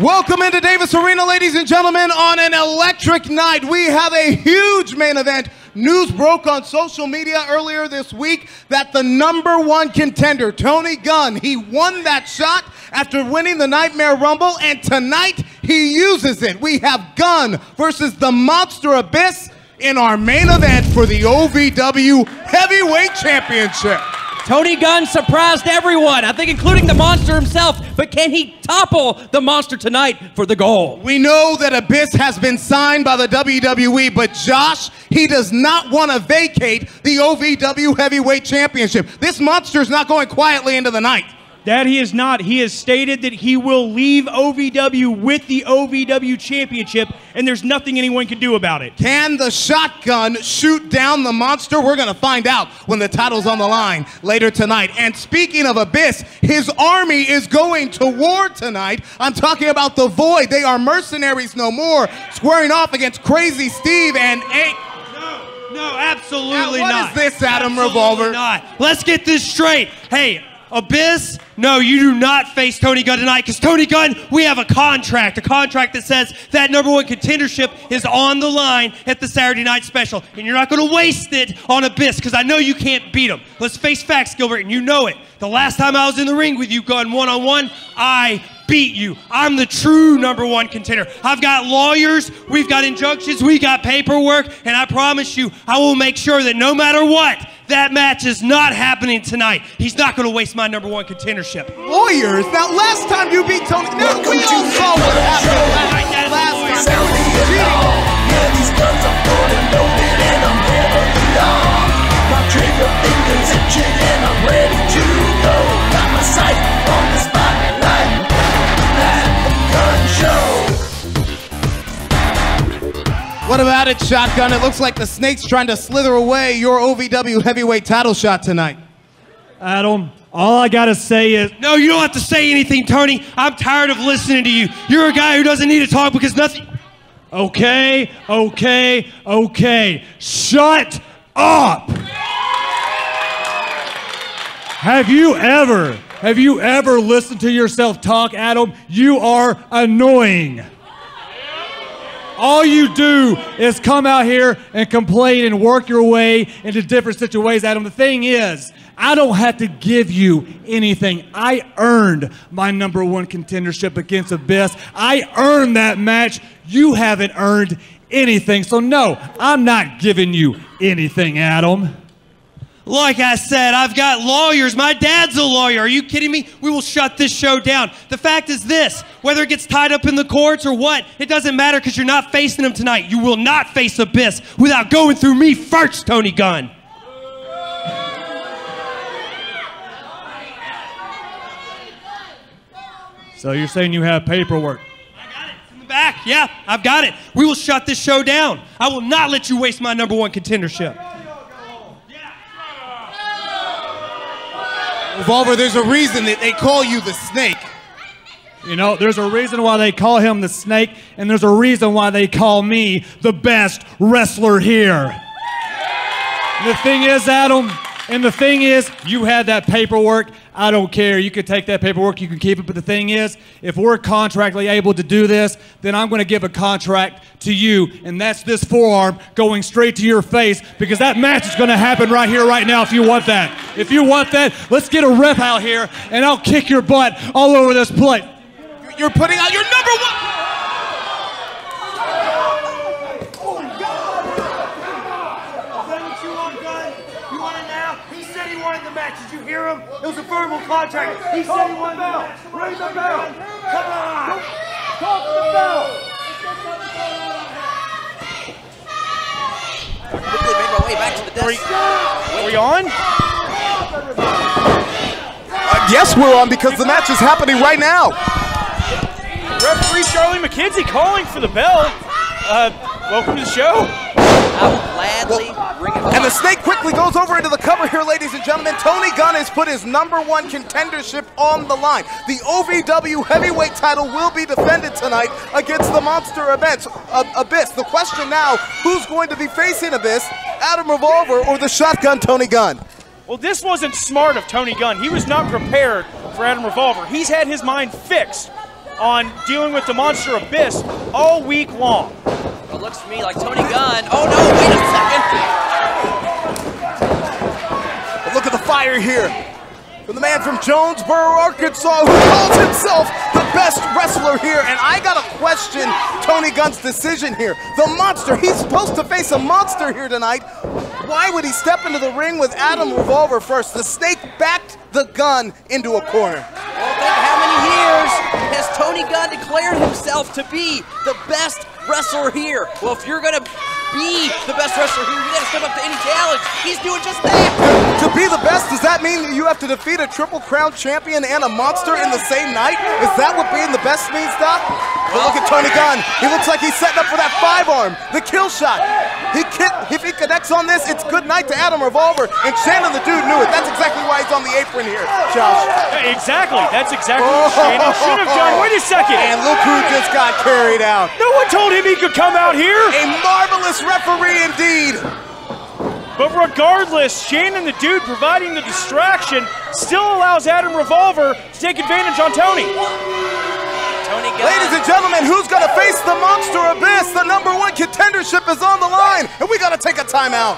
Welcome into Davis Arena, ladies and gentlemen, on an electric night. We have a huge main event. News broke on social media earlier this week that the number one contender, Tony Gunn, he won that shot after winning the Nightmare Rumble, and tonight he uses it. We have Gunn versus the Monster Abyss in our main event for the OVW Heavyweight Championship. Tony Gunn surprised everyone, I think including the monster himself. But can he topple the monster tonight for the goal? We know that Abyss has been signed by the WWE, but Josh, he does not want to vacate the OVW Heavyweight Championship. This monster is not going quietly into the night. That he is not. He has stated that he will leave OVW with the OVW Championship, and there's nothing anyone can do about it. Can the shotgun shoot down the monster? We're going to find out when the title's on the line later tonight. And speaking of Abyss, his army is going to war tonight. I'm talking about the Void. They are mercenaries no more, squaring off against Crazy Steve and Eight. No, absolutely Now, what not. is this, Adam Absolutely Revolver? Not. Let's get this straight. Hey, Abyss, no, you do not face Tony Gunn tonight because Tony Gunn, we have a contract, a contract that says that number one contendership is on the line at the Saturday night special, and you're not going to waste it on Abyss because I know you can't beat him. Let's face facts, Gilbert, and you know it. The last time I was in the ring with you, Gunn, one on one, I beat you. I'm the true number one contender. I've got lawyers, we've got injunctions, we got paperwork, and I promise you, I will make sure that no matter what, that match is not happening tonight. He's not going to waste my number one contendership. Lawyers. Now, last time you beat Tony, now we all saw what happened last, last time. What about it, Shotgun? It looks like the snake's trying to slither away your OVW heavyweight title shot tonight. Adam, all I got to say is no, you don't have to say anything, Tony. I'm tired of listening to you. You're a guy who doesn't need to talk because nothing. Okay, okay, okay. Shut up. Have you ever, have you ever listened to yourself talk, Adam? You are annoying. All you do is come out here and complain and work your way into different situations, Adam. The thing is, I don't have to give you anything. I earned my number one contendership against Abyss. I earned that match. You haven't earned anything. So, no, I'm not giving you anything, Adam. Like I said, I've got lawyers. My dad's a lawyer. Are you kidding me? We will shut this show down. The fact is this whether it gets tied up in the courts or what, it doesn't matter because you're not facing him tonight. You will not face Abyss without going through me first, Tony Gunn. So you're saying you have paperwork? I got it. It's in the back. Yeah, I've got it. We will shut this show down. I will not let you waste my number one contendership. Revolver, there's a reason that they call you the snake. You know, there's a reason why they call him the snake, and there's a reason why they call me the best wrestler here. The thing is, Adam, and the thing is, you had that paperwork. I don't care. You can take that paperwork, you can keep it. But the thing is, if we're contractually able to do this, then I'm going to give a contract to you, and that's this forearm going straight to your face because that match is going to happen right here, right now. If you want that, if you want that, let's get a rep out here, and I'll kick your butt all over this place. You're putting out your number one. You want it now? He said he wanted the match. Did you hear him? It was a verbal contract. He said he wanted the match. Ring the bell. Come on. Talk to the bell. Quickly made my way back to the desk. Are we on? Uh, yes, we're on because the match is happening right now. Referee Charlie McKenzie calling for the bell. Uh, welcome to the show. I will gladly bring it And the on. snake quickly goes over into the cover here, ladies and gentlemen. Tony Gunn has put his number one contendership on the line. The OVW heavyweight title will be defended tonight against the Monster Abyss. Abyss. The question now, who's going to be facing Abyss? Adam Revolver or the shotgun Tony Gunn? Well, this wasn't smart of Tony Gunn. He was not prepared for Adam Revolver. He's had his mind fixed on dealing with the Monster Abyss all week long. It looks to me like Tony Gunn. Oh no, wait a second. But look at the fire here. From the man from Jonesboro, Arkansas, who calls himself the best wrestler here. And I gotta question Tony Gunn's decision here. The monster, he's supposed to face a monster here tonight. Why would he step into the ring with Adam Revolver first? The snake backed the gun into a corner. Has Tony Gunn declared himself to be the best wrestler here? Well, if you're gonna be the best wrestler here, you gotta step up to any challenge. He's doing just that. To be the best, does that mean that you have to defeat a Triple Crown champion and a monster in the same night? Is that what being the best means, Doc? But look at Tony Gunn. He looks like he's setting up for that five arm, the kill shot. He can, if he connects on this, it's good night to Adam Revolver. And Shannon the dude knew it. That's exactly why he's on the apron here, Josh. Hey, exactly. That's exactly what oh. Shannon should have done. Wait a second. And look who just got carried out. No one told him he could come out here. A marvelous referee indeed. But regardless, Shannon the dude providing the distraction still allows Adam Revolver to take advantage on Tony. Tony Gunn. Ladies and gentlemen, who's gonna face the Monster Abyss? The number one contendership is on the line, and we gotta take a timeout.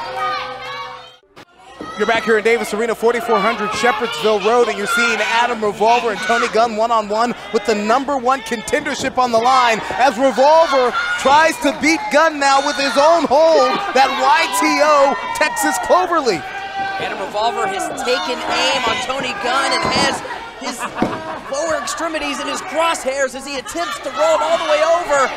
You're back here in Davis Arena, 4400 Shepherdsville Road, and you're seeing Adam Revolver and Tony Gunn one on one with the number one contendership on the line as Revolver tries to beat Gunn now with his own hold, that YTO Texas Cloverleaf. Adam Revolver has taken aim on Tony Gunn and has his lower extremities in his crosshairs as he attempts to roll him all the way over.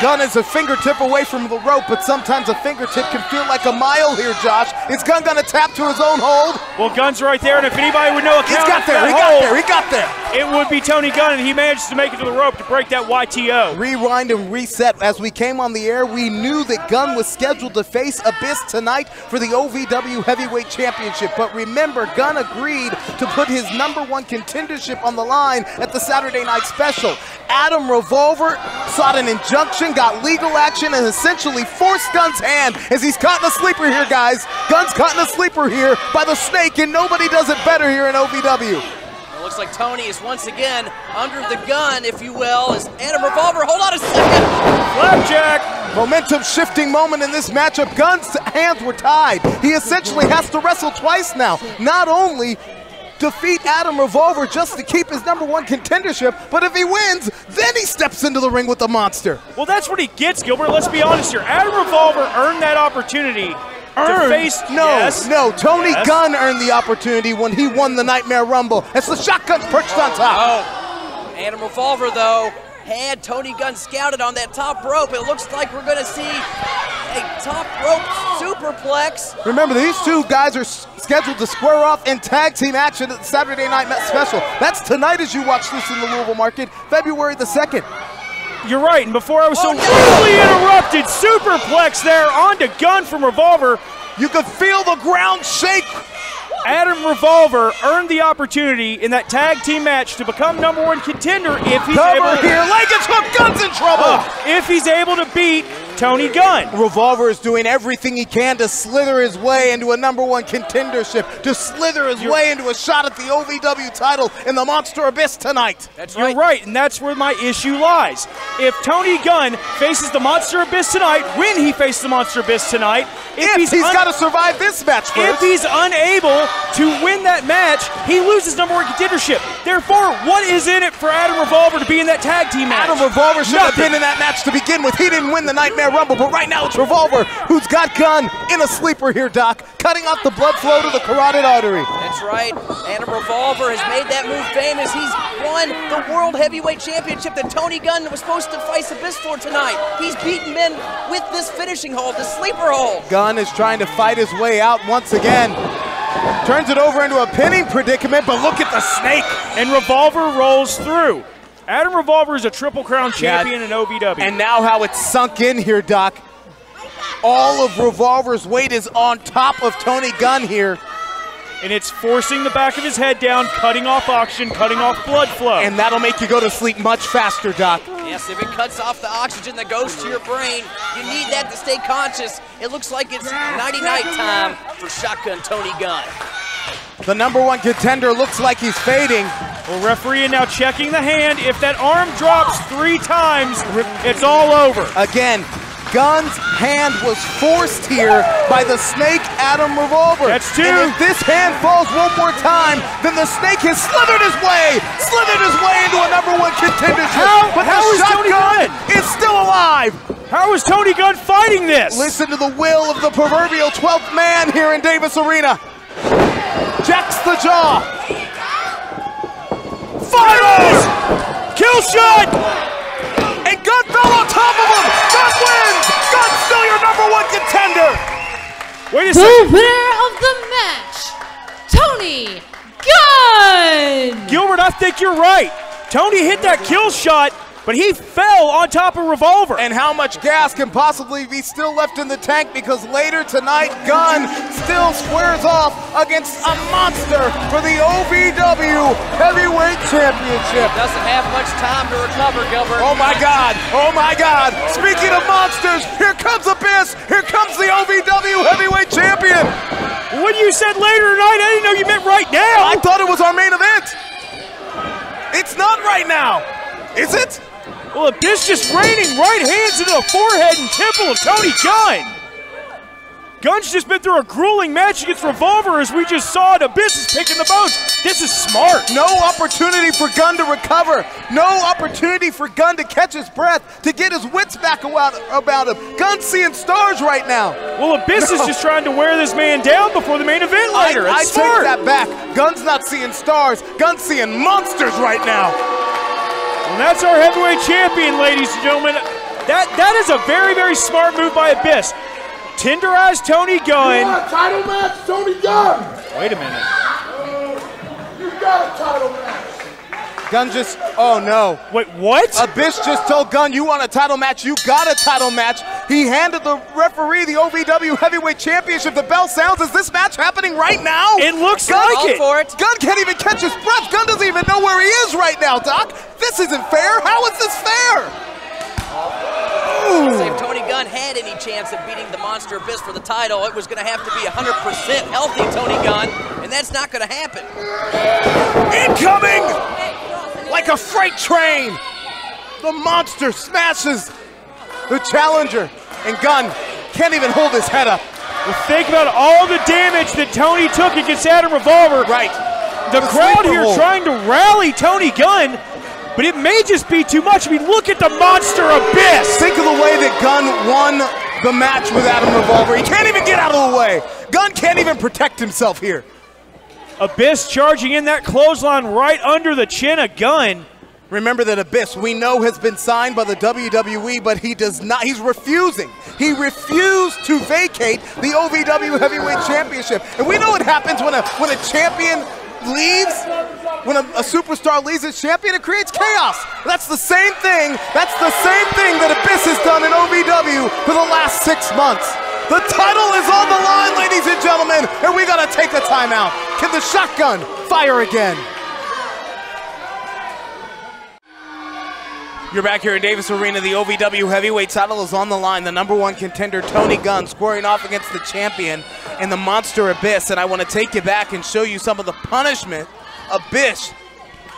Gunn is a fingertip away from the rope, but sometimes a fingertip can feel like a mile here, Josh. Is Gunn gonna tap to his own hold? Well, Gunn's right there, and if anybody would know a He's count got there, that he got hold, there, he got there. It would be Tony Gunn, and he managed to make it to the rope to break that YTO. Rewind and reset. As we came on the air, we knew that Gunn was scheduled to face Abyss tonight for the OVW Heavyweight Championship. But remember, Gunn agreed to put his number one contendership on the line at the Saturday night special. Adam Revolver sought an injunction, got legal action, and essentially forced Gunn's hand as he's caught in a sleeper here, guys. Gunn's caught in a sleeper here by the snake, and nobody does it better here in OVW. It looks like Tony is once again under the gun, if you will, as Adam Revolver. Hold on a second. Flapjack! Momentum shifting moment in this matchup. Gunn's hands were tied. He essentially has to wrestle twice now. Not only defeat Adam Revolver just to keep his number one contendership, but if he wins, then he steps into the ring with the monster. Well, that's what he gets, Gilbert. Let's be honest here. Adam Revolver earned that opportunity to Earned? face. No, Yes. no. Tony Yes. Gunn earned the opportunity when he won the Nightmare Rumble. That's the shotgun perched on top. Oh, Adam Revolver, though, had Tony Gunn scouted on that top rope. It looks like we're going to see a top rope superplex. Remember, these two guys are scheduled to square off in tag team action at the Saturday Night Special. That's tonight as you watch this in the Louisville market, February the 2nd. You're right, and before I was so Oh, no! rudely interrupted, superplex there onto Gunn from Revolver. You could feel the ground shake. Adam Revolver earned the opportunity in that tag team match to become number one contender if he's able to, here, Leggett hook, Gunn's in trouble. Oh, if he's able to beat Tony Gunn. Revolver is doing everything he can to slither his way into a number one contendership, to slither his way into a shot at the OVW title in the Monster Abyss tonight. That's You're right. right, and that's where my issue lies. If Tony Gunn faces the Monster Abyss tonight, when he faces the Monster Abyss tonight, if, If he's, un- got to survive this match if he's unable to win that match, he loses number one contendership. Therefore, what is in it for Adam Revolver to be in that tag team match? Adam Revolver should have been in that match to begin with. He didn't win the Nightmare Rumble, but right now it's Revolver who's got Gunn in a sleeper here, Doc, cutting off the blood flow to the carotid artery. That's right. Adam Revolver has made that move famous. He's won the World Heavyweight Championship that Tony Gunn was supposed to face Abyss for tonight. He's beaten men with this finishing hold, the sleeper hold. Gunn is trying to fight his way out once again. Turns it over into a pinning predicament, but look at the snake. and Revolver rolls through. Adam Revolver is a Triple Crown champion in OVW. And now how it's sunk in here, Doc. All of Revolver's weight is on top of Tony Gunn here. and it's forcing the back of his head down, cutting off oxygen, cutting off blood flow. And that'll make you go to sleep much faster, Doc. Yes, if it cuts off the oxygen that goes to your brain, you need that to stay conscious. It looks like it's nighty night time for Shotgun Tony Gunn. The number one contender looks like he's fading. Well, referee now checking the hand. If that arm drops three times, it's all over. Again, Gunn's hand was forced here by the Snake Adam Revolver. That's two. And if this hand falls one more time, then the Snake has slithered his way, slithered his way into a number one contendership. How- but how the is Tony Gunn? is still alive. How is Tony Gunn fighting this? Listen to the will of the proverbial 12th man here in Davis Arena. Jacks the jaw. Fires! Kill shot! And Gunn fell on top of him. Gunn wins. Gunn's still your number one contender. Wait a The second. winner of the match, Tony Gunn. Gilbert, I think you're right. Tony hit that kill shot, but he fell on top of Revolver. And how much gas can possibly be still left in the tank because later tonight, Gunn still squares off against a monster for the OVW Heavyweight Championship. Doesn't have much time to recover, Gilbert. Oh my God! Oh my God! Speaking of monsters, here comes Abyss! Here comes the OVW Heavyweight Champion! when you said later tonight, I didn't know you meant right now. I thought it was our main event! It's not right now! Is it? Well, Abyss just raining right hands into the forehead and temple of Tony Gunn. Gunn's just been through a grueling match against Revolver as we just saw it. Abyss is picking the bones. This is smart. No opportunity for Gunn to recover. No opportunity for Gunn to catch his breath, to get his wits back about, about him. Gunn's seeing stars right now. Well, Abyss is just trying to wear this man down before the main event later. I, I smart. take that back. Gunn's not seeing stars. Gunn's seeing monsters right now. Well, that's our heavyweight champion, ladies and gentlemen. That that is a very, very smart move by Abyss. Tenderize Tony Gunn. title match, Tony Gunn. Wait a minute. You got a title match. Gunn just, oh no. Wait, what? Abyss just told Gunn, you want a title match, you got a title match. He handed the referee the OVW Heavyweight Championship. The bell sounds. Is this match happening right now? it looks Gunn, like Call it. for it. Gunn can't even catch his breath. Gunn doesn't even know where he is right now, Doc. This isn't fair. How is this fair? If Tony Gunn had any chance of beating the Monster Abyss for the title, it was going to have to be 100% healthy Tony Gunn, and that's not going to happen. Incoming! Like a freight train! The monster smashes the challenger, and Gunn can't even hold his head up. Well, think about all the damage that Tony took against Adam Revolver. Right. The, The crowd here hold. trying to rally Tony Gunn, but it may just be too much. I mean, look at the monster abyss. Think of the way that Gunn won the match with Adam Revolver. He can't even get out of the way. Gunn can't even protect himself here. Abyss charging in that clothesline right under the chin of Gunn. Remember that Abyss, we know, has been signed by the WWE, but he does not, he's refusing. He refused to vacate the OVW Heavyweight Championship. And we know what happens when a, when a champion leaves, when a, a superstar leaves as champion, it creates chaos. That's the same thing, that's the same thing that Abyss has done in OVW for the last six months. The title is on the line, ladies and gentlemen, and we gotta take a timeout. Can the shotgun fire again? You're back here in Davis Arena. The OVW heavyweight title is on the line. The number one contender, Tony Gunn, squaring off against the champion in the monster Abyss. And I want to take you back and show you some of the punishment Abyss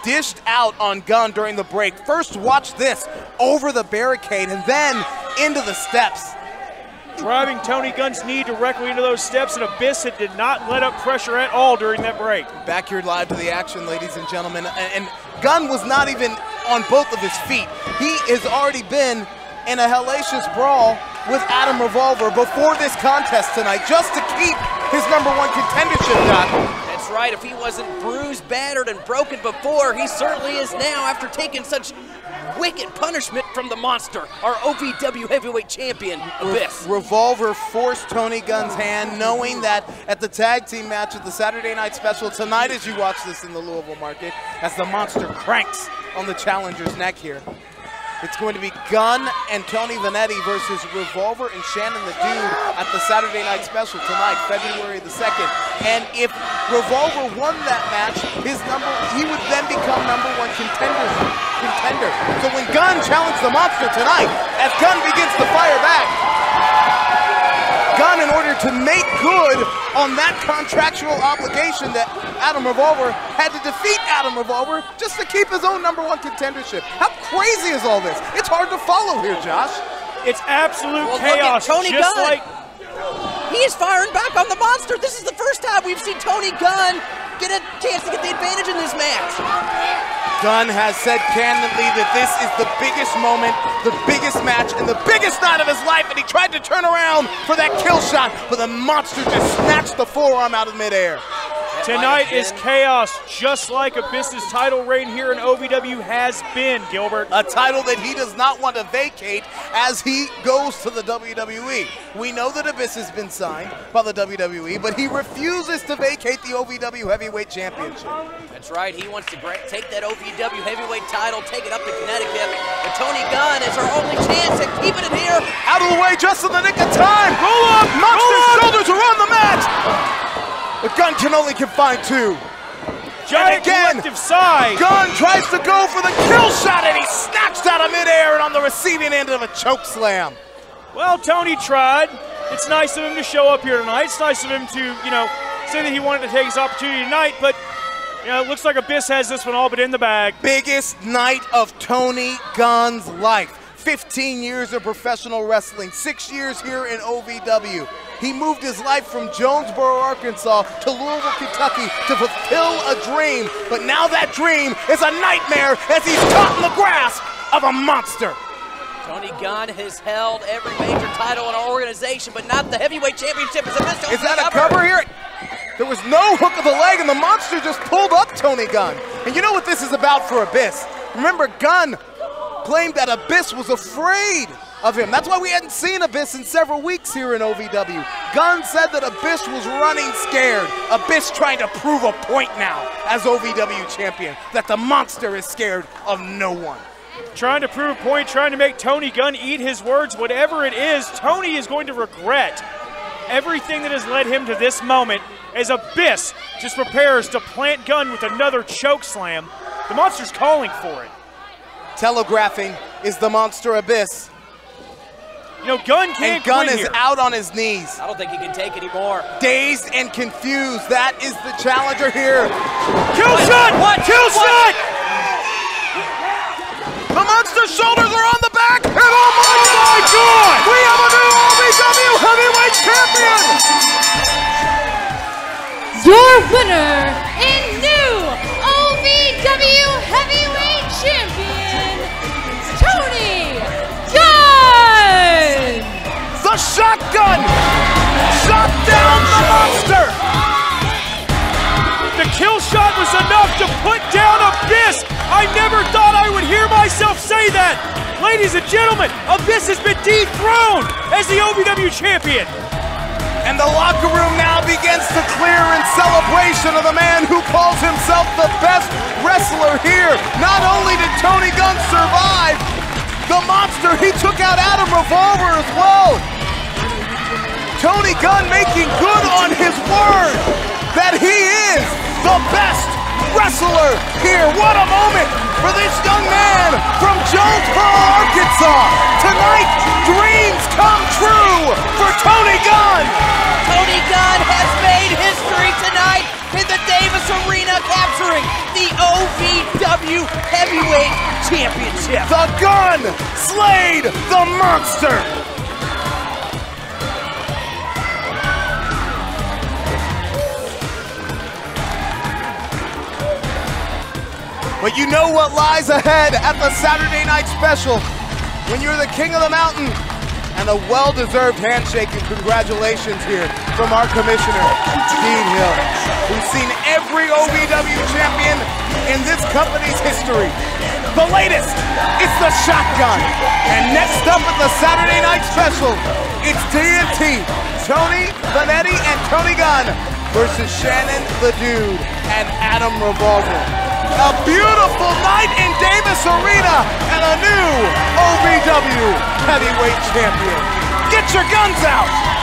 dished out on Gunn during the break. First, watch this over the barricade and then into the steps. Driving Tony Gunn's knee directly into those steps, and Abyss that did not let up pressure at all during that break. Back here live to the action, ladies and gentlemen. And, and Gunn was not even on both of his feet. He has already been in a hellacious brawl with Adam Revolver before this contest tonight, just to keep his number one contendership, Doc. That's right. If he wasn't bruised, battered, and broken before, he certainly is now after taking such wicked punishment from the monster, our OVW heavyweight champion, Abyss. Revolver forced Tony Gunn's hand, knowing that at the tag team match at the Saturday night special tonight, as you watch this in the Louisville market, as the monster cranks on the challenger's neck here. It's going to be Gunn and Tony Vanetti versus Revolver and Shannon the Dude at the Saturday night special tonight, February the 2nd. And if Revolver won that match, his number he would then become number one contender. contender. So when Gunn challenged the monster tonight, as Gunn begins to fire back, order to make good on that contractual obligation that Adam Revolver had to defeat Adam Revolver just to keep his own number one contendership. How crazy is all this? It's hard to follow here, Josh. It's absolute Well, look at chaos. Tony just Gunn. like He is firing back on the monster. This is the first time we've seen Tony Gunn get a chance to get the advantage in this match. Gunn has said candidly that this is the biggest moment, the biggest match, and the biggest night of his life, and he tried to turn around for that kill shot, but the monster just snatched the forearm out of midair. Tonight is chaos, just like Abyss's title reign here in OVW has been, Gilbert. A title that he does not want to vacate as he goes to the WWE. We know that Abyss has been signed by the WWE, but he refuses to vacate the OVW Heavyweight Championship. That's right. He wants to take that OVW heavyweight title, take it up to Connecticut. But Tony Gunn is our only chance at keeping it here. Out of the way just in the nick of time. Roll up, Monster's roll up. shoulders are on the mat. The gun can only confine two. Giant again, collective sigh. Gunn tries to go for the kill shot and he's snatched out of midair and on the receiving end of a choke slam. Well, Tony tried. It's nice of him to show up here tonight. It's nice of him to, you know, say that he wanted to take his opportunity tonight, but, you know, it looks like Abyss has this one all but in the bag. Biggest night of Tony Gunn's life. 15 years of professional wrestling, six years here in OVW. He moved his life from Jonesboro, Arkansas to Louisville, Kentucky to fulfill a dream. But now that dream is a nightmare as he's caught in the grasp of a monster. Tony Gunn has held every major title in our organization, but not the heavyweight championship. Is, Is that a cover here? There was no hook of the leg, and the monster just pulled up Tony Gunn. And you know what this is about for Abyss? Remember, Gunn claimed that Abyss was afraid of him. That's why we hadn't seen Abyss in several weeks here in OVW. Gunn said that Abyss was running scared. Abyss trying to prove a point now as OVW champion, that the monster is scared of no one. Trying to prove a point, trying to make Tony Gunn eat his words, whatever it is, Tony is going to regret everything that has led him to this moment as Abyss just prepares to plant Gunn with another choke slam. The monster's calling for it. Telegraphing is the monster Abyss. You know, Gunn can't And Gunn quit is here. out on his knees. I don't think he can take anymore. Dazed and confused. That is the challenger here. Kill shot! What? Kill What? shot! The monster's shoulders are on the back. And oh my my God! We have a new OVW heavyweight champion. Your winner The shotgun shot down the monster. The kill shot was enough to put down Abyss. I never thought I would hear myself say that. Ladies and gentlemen, Abyss has been dethroned as the OVW champion. And the locker room now begins to clear in celebration of the man who calls himself the best wrestler here. Not only did Tony Gunn survive, the monster, he took out Adam Revolver as well. Tony Gunn making good on his word that he is the best wrestler here. What a moment for this young man from Jonesboro, Arkansas. Tonight, dreams come true for Tony Gunn. Tony Gunn has made history tonight in the Davis Arena, capturing the OVW Heavyweight Championship. The gun slayed the monster. But you know what lies ahead at the Saturday night special when you're the king of the mountain and a well-deserved handshake and congratulations here from our commissioner, Dean Hill, who's seen every OVW champion in this company's history. The latest, it's the shotgun. And next up at the Saturday night special, it's TNT, Tony Vanetti and Tony Gunn versus Shannon the Dude and Adam Revolver. A beautiful night in Davis Arena and a new OVW heavyweight champion. Get your guns out!